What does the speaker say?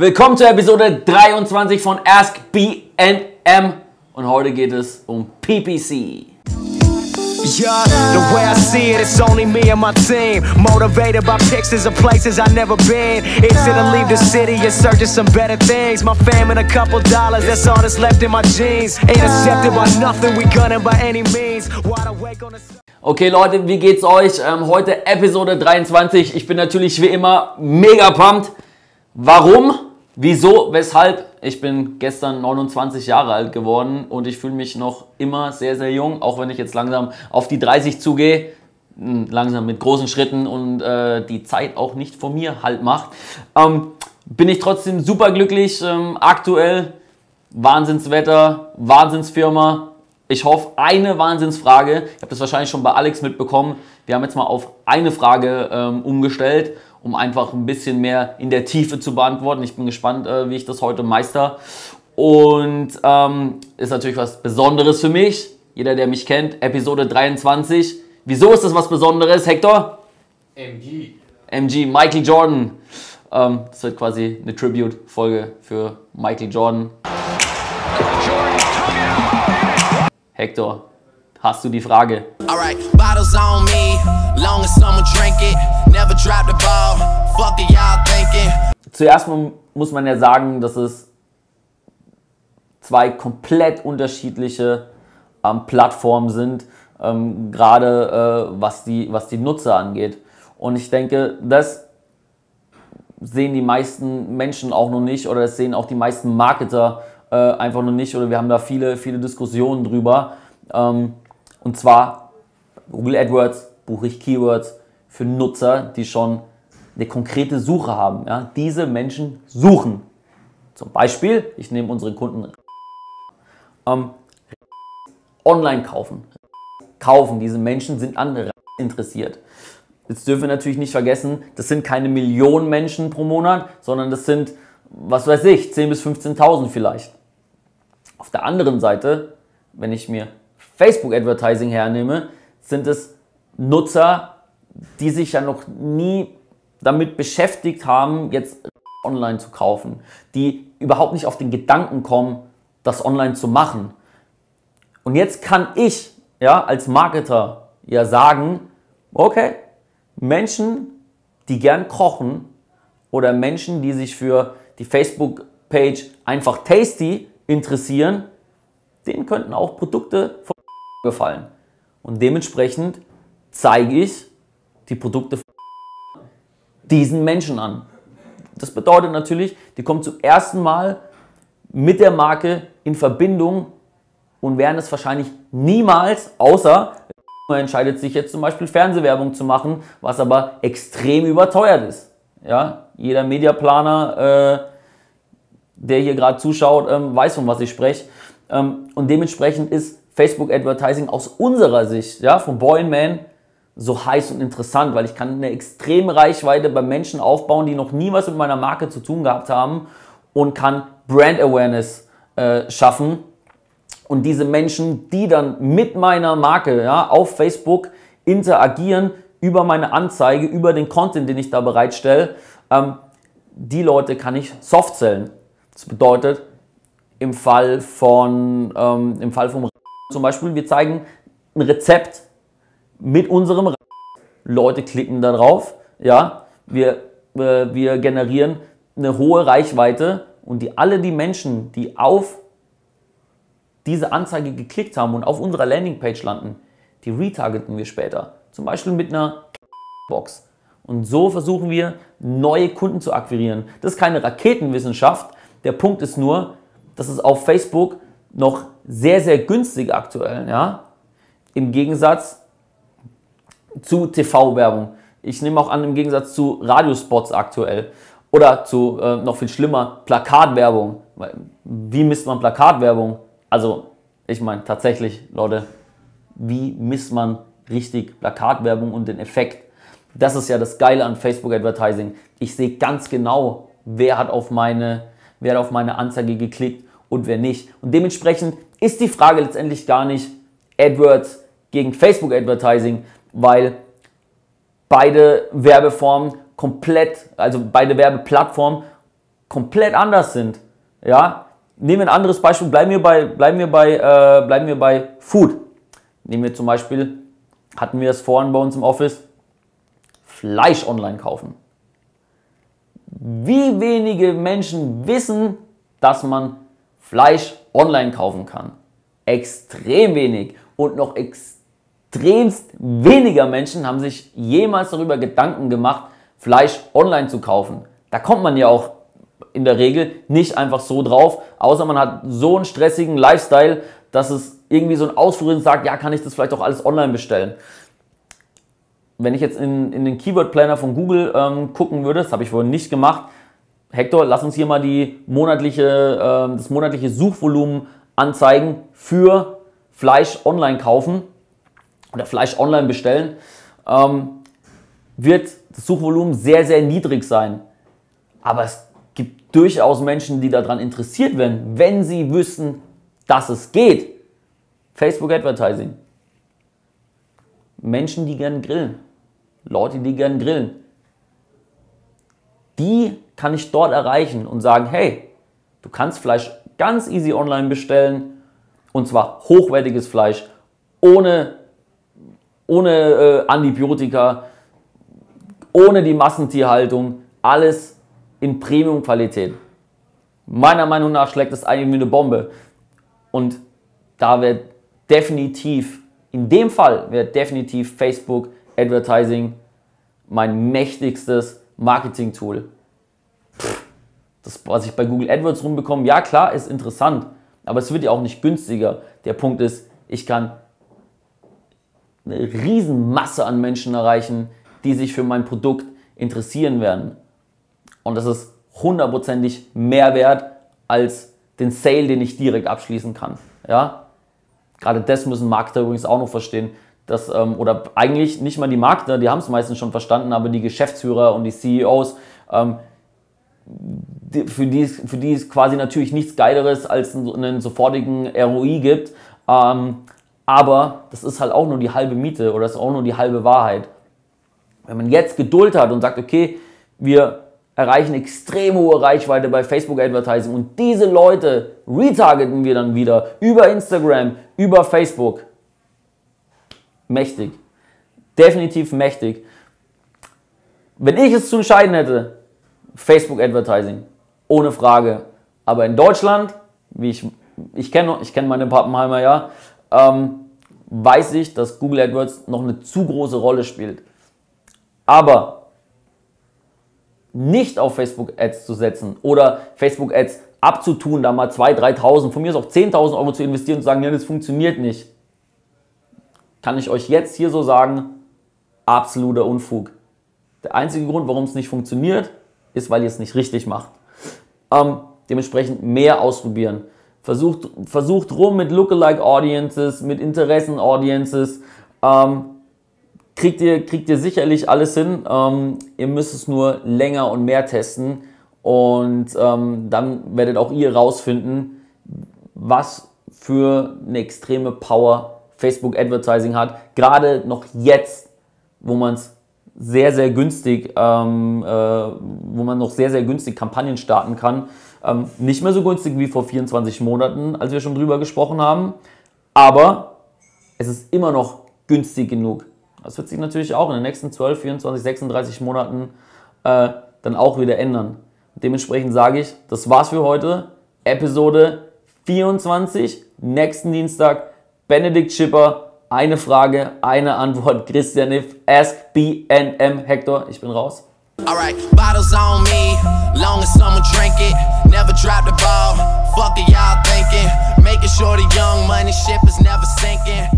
Willkommen zur Episode 23 von Ask BNM und heute geht es um PPC. Yeah, the way I see it, it's only me and my team. Motivated by pictures of places I've never been. Itching to leave the city in search of some better things. My fam and a couple dollars, that's all that's left in my jeans. Ain't accepted by nothing, we gunning by any means. Wide awake on the Okay Leute, wie geht's euch? Ähm, heute Episode 23. Ich bin natürlich wie immer mega pumped. Warum? Wieso? Weshalb? Ich bin gestern 29 Jahre alt geworden und ich fühle mich noch immer sehr, sehr jung, auch wenn ich jetzt langsam auf die 30 zugehe. Hm, Langsam mit großen Schritten und äh, die Zeit auch nicht vor mir halt macht. Ähm, bin ich trotzdem super glücklich. Ähm, aktuell Wahnsinnswetter, Wahnsinnsfirma. Ich hoffe, eine Wahnsinnsfrage. Ich habe das wahrscheinlich schon bei Alex mitbekommen. Wir haben jetzt mal auf eine Frage ähm, umgestellt, um einfach ein bisschen mehr in der Tiefe zu beantworten. Ich bin gespannt, äh, wie ich das heute meister. Und ähm, ist natürlich was Besonderes für mich. Jeder, der mich kennt, Episode 23. Wieso ist das was Besonderes, Hector? MG. MG, Michael Jordan. Ähm, das wird quasi eine Tribute-Folge für Michael Jordan. Hector, hast du die Frage? Alright, bottles on me, long as someone drink it. Never drop the ball, fuck it, y'all thinking. Zuerst mal muss man ja sagen, dass es zwei komplett unterschiedliche ähm, Plattformen sind, ähm, gerade äh, was, die, was die Nutzer angeht. Und ich denke, das sehen die meisten Menschen auch noch nicht oder das sehen auch die meisten Marketer äh, einfach noch nicht oder wir haben da viele, viele Diskussionen drüber. Ähm, und zwar Google AdWords buche ich Keywords für Nutzer, die schon eine konkrete Suche haben. Ja? Diese Menschen suchen. Zum Beispiel, ich nehme unsere Kunden ähm, online kaufen. Kaufen. Diese Menschen sind an interessiert. Jetzt dürfen wir natürlich nicht vergessen, das sind keine Millionen Menschen pro Monat, sondern das sind, was weiß ich, 10.000 bis 15.000 vielleicht. Auf der anderen Seite, wenn ich mir Facebook Advertising hernehme, sind es Nutzer, die sich ja noch nie damit beschäftigt haben, jetzt online zu kaufen, die überhaupt nicht auf den Gedanken kommen, das online zu machen. Und jetzt kann ich ja als Marketer ja sagen, okay, Menschen, die gern kochen oder Menschen, die sich für die Facebook-Page einfach tasty interessieren, denen könnten auch Produkte von gefallen. Und dementsprechend zeige ich die Produkte diesen Menschen an. Das bedeutet natürlich, die kommen zum ersten Mal mit der Marke in Verbindung und werden es wahrscheinlich niemals, außer man entscheidet sich jetzt zum Beispiel Fernsehwerbung zu machen, was aber extrem überteuert ist. Ja, jeder Mediaplaner, äh, der hier gerade zuschaut, ähm, weiß, von was ich spreche. Ähm, und dementsprechend ist Facebook Advertising aus unserer Sicht, ja, von Boy and Man, so heiß und interessant, weil ich kann eine extreme Reichweite bei Menschen aufbauen, die noch nie was mit meiner Marke zu tun gehabt haben und kann Brand Awareness äh, schaffen. Und diese Menschen, die dann mit meiner Marke ja, auf Facebook interagieren, über meine Anzeige, über den Content, den ich da bereitstelle, ähm, die Leute kann ich soft sellen. Das bedeutet, im Fall von, ähm, im Fall vom zum Beispiel, wir zeigen ein Rezept mit unserem Leute klicken da drauf, ja, wir, äh, wir generieren eine hohe Reichweite und die, alle die Menschen, die auf diese Anzeige geklickt haben und auf unserer Landingpage landen, die retargeten wir später. Zum Beispiel mit einer Box. Und so versuchen wir, neue Kunden zu akquirieren. Das ist keine Raketenwissenschaft. Der Punkt ist nur, dass es auf Facebook noch sehr, sehr günstig aktuell, ja, im Gegensatz zu TV-Werbung. Ich nehme auch an, im Gegensatz zu Radiospots aktuell. Oder zu, äh, noch viel schlimmer, Plakatwerbung. Wie misst man Plakatwerbung? Also, ich meine tatsächlich, Leute, wie misst man richtig Plakatwerbung und den Effekt? Das ist ja das Geile an Facebook Advertising. Ich sehe ganz genau, wer hat auf meine, wer hat auf meine Anzeige geklickt und wer nicht. Und dementsprechend ist die Frage letztendlich gar nicht AdWords gegen Facebook Advertising, weil beide Werbeformen komplett, also beide Werbeplattformen komplett anders sind. Ja, nehmen wir ein anderes Beispiel, bleiben wir bei, bleiben wir bei, äh, bleiben wir bei Food. Nehmen wir zum Beispiel, hatten wir es vorhin bei uns im Office, Fleisch online kaufen. Wie wenige Menschen wissen, dass man Fleisch online kaufen kann? Extrem wenig. Und noch extremst weniger Menschen haben sich jemals darüber Gedanken gemacht, Fleisch online zu kaufen. Da kommt man ja auch in der Regel nicht einfach so drauf, außer man hat so einen stressigen Lifestyle, dass es irgendwie so ein Ausführer sagt, ja, kann ich das vielleicht auch alles online bestellen. Wenn ich jetzt in, in den Keyword Planner von Google ähm, gucken würde, das habe ich vorhin nicht gemacht, Hector, lass uns hier mal die monatliche, äh, das monatliche Suchvolumen anzeigen für Fleisch online kaufen oder Fleisch online bestellen, ähm, wird das Suchvolumen sehr, sehr niedrig sein. Aber es gibt durchaus Menschen, die daran interessiert werden, wenn sie wüssten, dass es geht. Facebook Advertising. Menschen, die gern grillen. Leute, die gern grillen. Die kann ich dort erreichen und sagen, hey, du kannst Fleisch ganz easy online bestellen und zwar hochwertiges Fleisch ohne, ohne äh, Antibiotika, ohne die Massentierhaltung, alles in Premium-Qualität. Meiner Meinung nach schlägt das eigentlich wie eine Bombe. Und da wird definitiv, in dem Fall wird definitiv Facebook Advertising mein mächtigstes Marketing-Tool. Das, was ich bei Google AdWords rumbekomme, ja klar, ist interessant, aber es wird ja auch nicht günstiger. Der Punkt ist, ich kann eine Riesenmasse an Menschen erreichen, die sich für mein Produkt interessieren werden. Und das ist hundertprozentig mehr wert als den Sale, den ich direkt abschließen kann. Ja? Gerade das müssen Marketer übrigens auch noch verstehen. Dass, ähm, oder eigentlich nicht mal die Marketer, die haben es meistens schon verstanden, aber die Geschäftsführer und die CEOs, ähm, für, die, für die es quasi natürlich nichts Geileres als einen, einen sofortigen ROI gibt. Ähm, aber das ist halt auch nur die halbe Miete oder das ist auch nur die halbe Wahrheit. Wenn man jetzt Geduld hat und sagt, okay, wir erreichen extrem hohe Reichweite bei Facebook Advertising und diese Leute retargeten wir dann wieder über Instagram, über Facebook. Mächtig. Definitiv mächtig. Wenn ich es zu entscheiden hätte, Facebook Advertising, ohne Frage. Aber in Deutschland, wie ich, ich kenne ich kenn meine Pappenheimer ja, ähm, weiß ich, dass Google AdWords noch eine zu große Rolle spielt. Aber nicht auf Facebook Ads zu setzen oder Facebook Ads abzutun, da mal 2.000, 3.000, von mir ist auch 10.000 Euro zu investieren und zu sagen, ja, das funktioniert nicht, kann ich euch jetzt hier so sagen, absoluter Unfug. Der einzige Grund, warum es nicht funktioniert, ist, weil ihr es nicht richtig macht. Ähm, dementsprechend mehr ausprobieren. Versucht, versucht rum mit Lookalike Audiences, mit Interessen Audiences. Ähm, kriegt ihr, kriegt ihr sicherlich alles hin. Ähm, ihr müsst es nur länger und mehr testen und ähm, dann werdet auch ihr rausfinden, was für eine extreme Power Facebook Advertising hat. Gerade noch jetzt, wo man es sehr, sehr günstig, ähm, äh, wo man noch sehr, sehr günstig Kampagnen starten kann. Ähm, nicht mehr so günstig wie vor 24 Monaten, als wir schon drüber gesprochen haben, aber es ist immer noch günstig genug. Das wird sich natürlich auch in den nächsten 12, 24, 36 Monaten äh, dann auch wieder ändern. Dementsprechend sage ich, das war's für heute. Episode 24, nächsten Dienstag. Benedikt Schipper, eine Frage, eine Antwort. Christian Niff, Ask BNM Hector. Ich bin raus. Alright, bottles on me, long as someone drink it. Never drop the ball, fuck it, y'all thinking. Making sure the young money ship is never sinking.